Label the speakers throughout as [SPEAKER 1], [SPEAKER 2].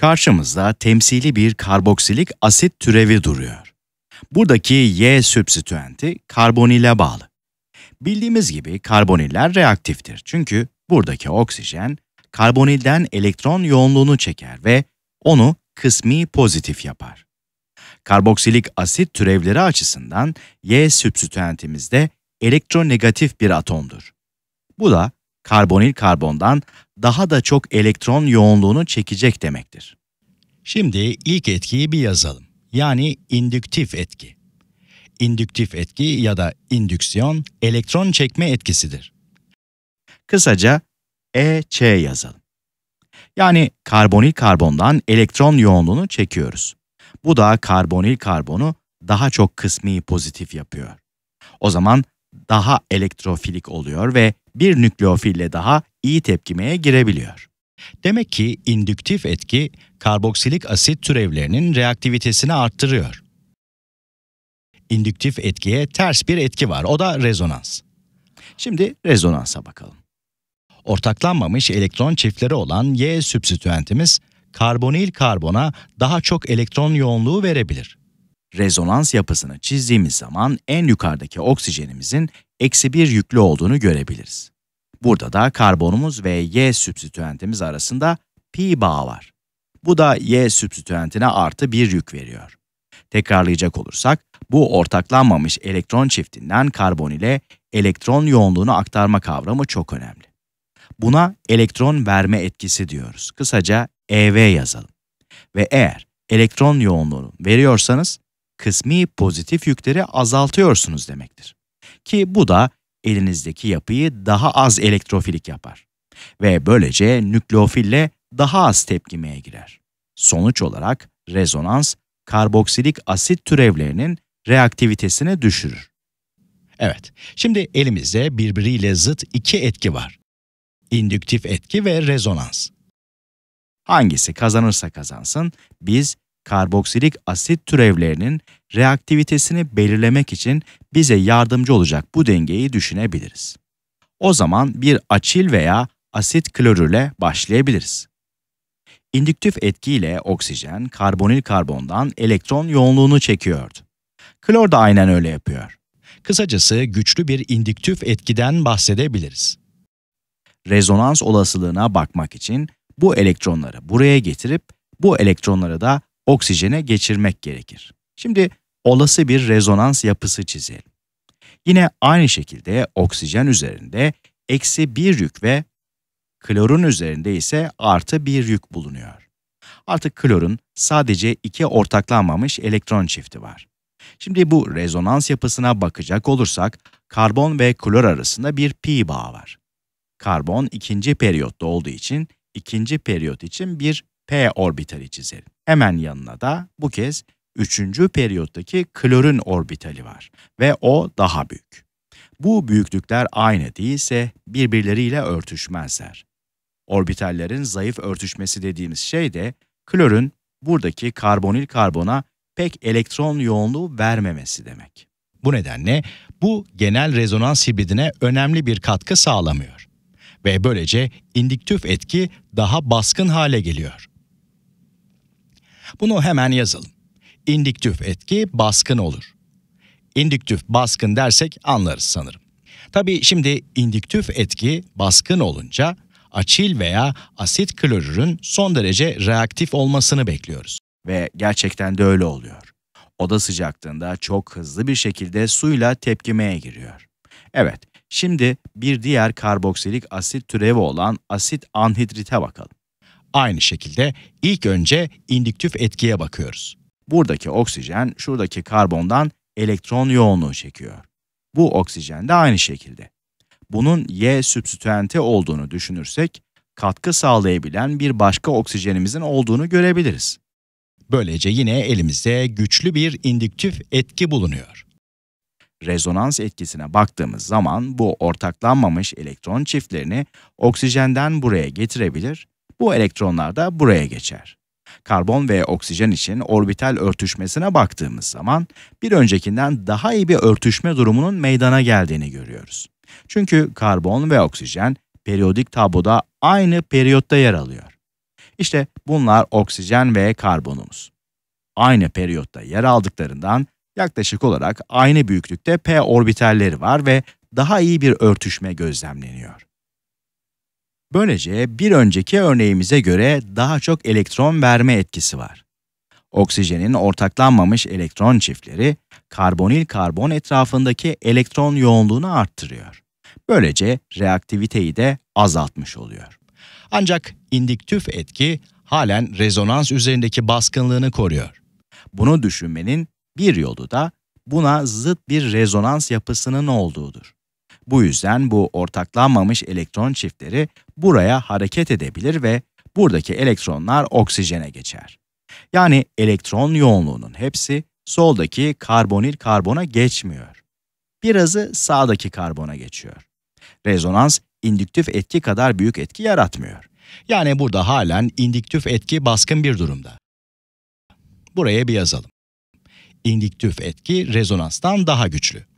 [SPEAKER 1] Karşımızda temsili bir karboksilik asit türevi duruyor. Buradaki Y sübstitüenti karbonile bağlı. Bildiğimiz gibi karboniller reaktiftir çünkü buradaki oksijen karbonilden elektron yoğunluğunu çeker ve onu kısmi pozitif yapar. Karboksilik asit türevleri açısından Y sübstitüentimiz elektronegatif bir atomdur. Bu da karbonil karbondan daha da çok elektron yoğunluğunu çekecek demektir.
[SPEAKER 2] Şimdi ilk etkiyi bir yazalım. Yani indüktif etki. İndüktif etki ya da indüksiyon elektron çekme etkisidir.
[SPEAKER 1] Kısaca EÇ yazalım. Yani karbonil karbondan elektron yoğunluğunu çekiyoruz. Bu da karbonil karbonu daha çok kısmi pozitif yapıyor. O zaman daha elektrofilik oluyor ve bir nükleofille daha iyi tepkimeye girebiliyor.
[SPEAKER 2] Demek ki indüktif etki karboksilik asit türevlerinin reaktivitesini arttırıyor. İndüktif etkiye ters bir etki var, o da rezonans.
[SPEAKER 1] Şimdi rezonansa bakalım.
[SPEAKER 2] Ortaklanmamış elektron çiftleri olan Y sübstitüentimiz karbonil karbona daha çok elektron yoğunluğu verebilir.
[SPEAKER 1] Rezonans yapısını çizdiğimiz zaman en yukarıdaki oksijenimizin eksi bir yüklü olduğunu görebiliriz. Burada da karbonumuz ve Y sübstitüentimiz arasında pi bağı var. Bu da Y sübstitüentine artı bir yük veriyor. Tekrarlayacak olursak, bu ortaklanmamış elektron çiftinden karbonile elektron yoğunluğunu aktarma kavramı çok önemli. Buna elektron verme etkisi diyoruz. Kısaca EV yazalım. Ve eğer elektron yoğunluğunu veriyorsanız, kısmi pozitif yükleri azaltıyorsunuz demektir. Ki bu da elinizdeki yapıyı daha az elektrofilik yapar. Ve böylece nükleofille daha az tepkimeye girer. Sonuç olarak rezonans, karboksilik asit türevlerinin reaktivitesini düşürür.
[SPEAKER 2] Evet, şimdi elimizde birbiriyle zıt iki etki var. İndüktif etki ve rezonans.
[SPEAKER 1] Hangisi kazanırsa kazansın, biz karboksilik asit türevlerinin reaktivitesini belirlemek için bize yardımcı olacak bu dengeyi düşünebiliriz. O zaman bir açil veya asit klorürle başlayabiliriz. İndüktif etkiyle oksijen, karbonil karbondan elektron yoğunluğunu çekiyordu. Klor da aynen öyle yapıyor.
[SPEAKER 2] Kısacası güçlü bir indüktif etkiden bahsedebiliriz.
[SPEAKER 1] Rezonans olasılığına bakmak için bu elektronları buraya getirip bu elektronları da oksijene geçirmek gerekir. Şimdi olası bir rezonans yapısı çizelim. Yine aynı şekilde oksijen üzerinde eksi bir yük ve klorun üzerinde ise artı bir yük bulunuyor. Artık klorun sadece iki ortaklanmamış elektron çifti var. Şimdi bu rezonans yapısına bakacak olursak, karbon ve klor arasında bir pi bağı var. Karbon ikinci periyotta olduğu için, ikinci periyot için bir p orbitali çizelim. Hemen yanına da bu kez üçüncü periyottaki klorun orbitali var ve o daha büyük. Bu büyüklükler aynı değilse birbirleriyle örtüşmezler. Orbitallerin zayıf örtüşmesi dediğimiz şey de klorun buradaki karbonil karbona pek elektron yoğunluğu vermemesi demek.
[SPEAKER 2] Bu nedenle bu genel rezonans hibridine önemli bir katkı sağlamıyor ve böylece indüktif etki daha baskın hale geliyor. Bunu hemen yazalım. İndüktif etki baskın olur. İndüktif baskın dersek anlarız sanırım. Tabii şimdi indüktif etki baskın olunca açil veya asit klorürün son derece reaktif olmasını bekliyoruz.
[SPEAKER 1] Ve gerçekten de öyle oluyor. Oda sıcaklığında çok hızlı bir şekilde suyla tepkimeye giriyor. Evet, şimdi bir diğer karboksilik asit türevi olan asit anhidrite bakalım.
[SPEAKER 2] Aynı şekilde ilk önce indüktif etkiye bakıyoruz.
[SPEAKER 1] Buradaki oksijen şuradaki karbondan elektron yoğunluğu çekiyor. Bu oksijen de aynı şekilde. Bunun Y sübstitüenti olduğunu düşünürsek, katkı sağlayabilen bir başka oksijenimizin olduğunu görebiliriz.
[SPEAKER 2] Böylece yine elimizde güçlü bir indüktif etki bulunuyor.
[SPEAKER 1] Rezonans etkisine baktığımız zaman bu ortaklanmamış elektron çiftlerini oksijenden buraya getirebilir, bu elektronlar da buraya geçer. Karbon ve oksijen için orbital örtüşmesine baktığımız zaman bir öncekinden daha iyi bir örtüşme durumunun meydana geldiğini görüyoruz. Çünkü karbon ve oksijen periyodik tabloda aynı periyotta yer alıyor. İşte bunlar oksijen ve karbonumuz. Aynı periyotta yer aldıklarından yaklaşık olarak aynı büyüklükte p orbitalleri var ve daha iyi bir örtüşme gözlemleniyor. Böylece bir önceki örneğimize göre daha çok elektron verme etkisi var. Oksijenin ortaklanmamış elektron çiftleri, karbonil karbon etrafındaki elektron yoğunluğunu arttırıyor. Böylece reaktiviteyi de azaltmış oluyor.
[SPEAKER 2] Ancak indüktif etki halen rezonans üzerindeki baskınlığını koruyor.
[SPEAKER 1] Bunu düşünmenin bir yolu da buna zıt bir rezonans yapısının olduğudur. Bu yüzden bu ortaklanmamış elektron çiftleri buraya hareket edebilir ve buradaki elektronlar oksijene geçer. Yani elektron yoğunluğunun hepsi soldaki karbonil karbona geçmiyor. Birazı sağdaki karbona geçiyor. Rezonans indüktif etki kadar büyük etki yaratmıyor.
[SPEAKER 2] Yani burada halen indüktif etki baskın bir durumda. Buraya bir yazalım. İndüktif etki rezonanstan daha güçlü.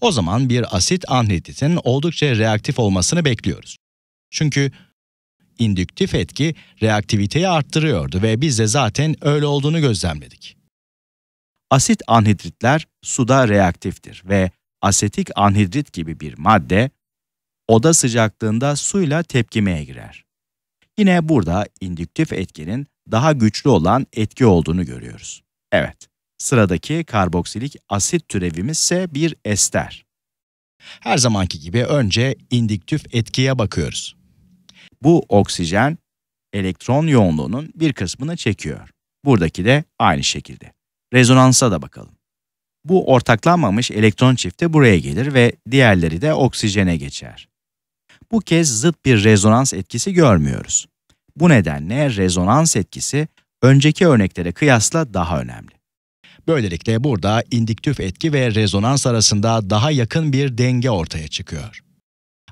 [SPEAKER 2] O zaman bir asit anhidritin oldukça reaktif olmasını bekliyoruz. Çünkü indüktif etki reaktiviteyi arttırıyordu ve biz de zaten öyle olduğunu gözlemledik.
[SPEAKER 1] Asit anhidritler suda reaktiftir ve asetik anhidrit gibi bir madde oda sıcaklığında suyla tepkimeye girer. Yine burada indüktif etkinin daha güçlü olan etki olduğunu görüyoruz. Evet, sıradaki karboksilik asit türevimiz ise bir ester.
[SPEAKER 2] Her zamanki gibi önce indüktif etkiye bakıyoruz.
[SPEAKER 1] Bu oksijen elektron yoğunluğunun bir kısmını çekiyor. Buradaki de aynı şekilde. Rezonansa da bakalım. Bu ortaklanmamış elektron çifti buraya gelir ve diğerleri de oksijene geçer. Bu kez zıt bir rezonans etkisi görmüyoruz. Bu nedenle rezonans etkisi önceki örneklere kıyasla daha önemli.
[SPEAKER 2] Böylelikle burada indüktif etki ve rezonans arasında daha yakın bir denge ortaya çıkıyor.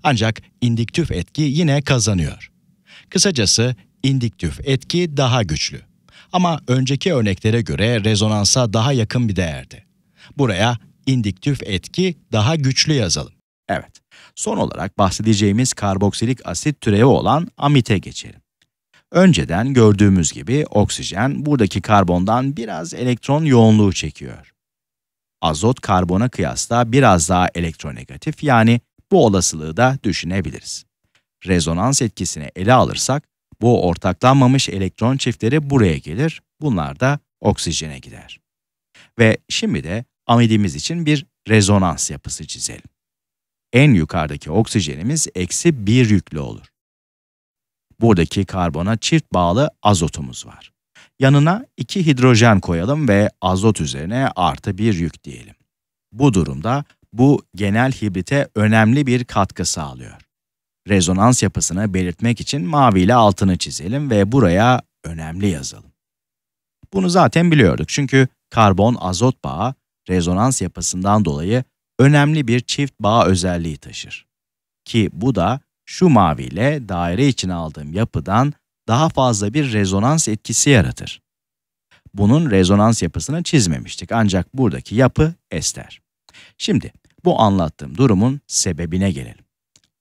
[SPEAKER 2] Ancak indüktif etki yine kazanıyor. Kısacası indüktif etki daha güçlü. Ama önceki örneklere göre rezonansa daha yakın bir değerde. Buraya indüktif etki daha güçlü yazalım.
[SPEAKER 1] Evet, son olarak bahsedeceğimiz karboksilik asit türevi olan amite geçelim. Önceden gördüğümüz gibi oksijen buradaki karbondan biraz elektron yoğunluğu çekiyor. Azot karbona kıyasla biraz daha elektronegatif yani bu olasılığı da düşünebiliriz. Rezonans etkisini ele alırsak bu ortaklanmamış elektron çiftleri buraya gelir, bunlar da oksijene gider. Ve şimdi de amidimiz için bir rezonans yapısı çizelim. En yukarıdaki oksijenimiz eksi 1 yüklü olur. Buradaki karbona çift bağlı azotumuz var. Yanına iki hidrojen koyalım ve azot üzerine artı bir yük diyelim. Bu durumda bu genel hibrite önemli bir katkı sağlıyor. Rezonans yapısını belirtmek için mavi ile altını çizelim ve buraya önemli yazalım. Bunu zaten biliyorduk çünkü karbon-azot bağı rezonans yapısından dolayı önemli bir çift bağ özelliği taşır. Ki bu da şu maviyle daire içine aldığım yapıdan daha fazla bir rezonans etkisi yaratır. Bunun rezonans yapısını çizmemiştik ancak buradaki yapı ester. Şimdi bu anlattığım durumun sebebine gelelim.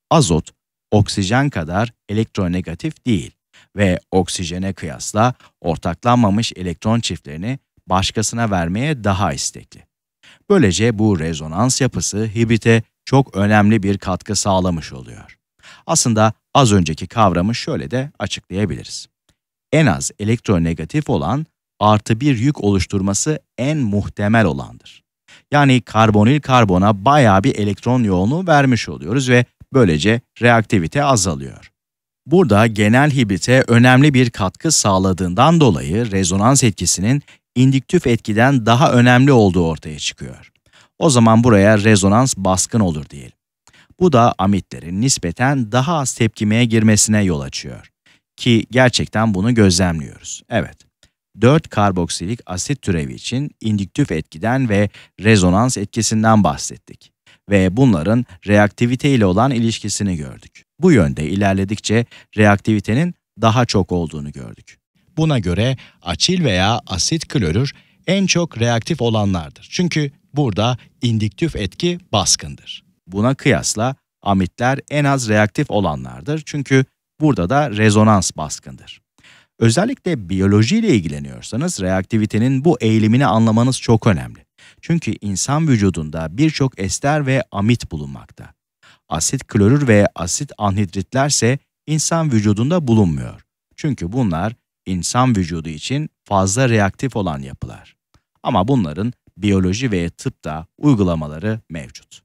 [SPEAKER 1] Azot, oksijen kadar elektronegatif değil ve oksijene kıyasla ortaklanmamış elektron çiftlerini başkasına vermeye daha istekli. Böylece bu rezonans yapısı hibrite çok önemli bir katkı sağlamış oluyor. Aslında az önceki kavramı şöyle de açıklayabiliriz. En az elektronegatif olan artı bir yük oluşturması en muhtemel olandır. Yani karbonil karbona bayağı bir elektron yoğunluğu vermiş oluyoruz ve böylece reaktivite azalıyor. Burada genel hibrite önemli bir katkı sağladığından dolayı rezonans etkisinin indüktif etkiden daha önemli olduğu ortaya çıkıyor. O zaman buraya rezonans baskın olur diyelim. Bu da amitlerin nispeten daha az tepkimeye girmesine yol açıyor. Ki gerçekten bunu gözlemliyoruz. Evet, 4 karboksilik asit türevi için indüktif etkiden ve rezonans etkisinden bahsettik. Ve bunların reaktivite ile olan ilişkisini gördük. Bu yönde ilerledikçe reaktivitenin daha çok olduğunu gördük.
[SPEAKER 2] Buna göre açil veya asit klorür en çok reaktif olanlardır. Çünkü burada indüktif etki baskındır.
[SPEAKER 1] Buna kıyasla amitler en az reaktif olanlardır çünkü Burada da rezonans baskındır. Özellikle biyolojiyle ilgileniyorsanız reaktivitenin bu eğilimini anlamanız çok önemli. Çünkü insan vücudunda birçok ester ve amit bulunmakta. Asit klorür ve asit anhidritler ise insan vücudunda bulunmuyor. Çünkü bunlar insan vücudu için fazla reaktif olan yapılar. Ama bunların biyoloji ve tıpta uygulamaları mevcut.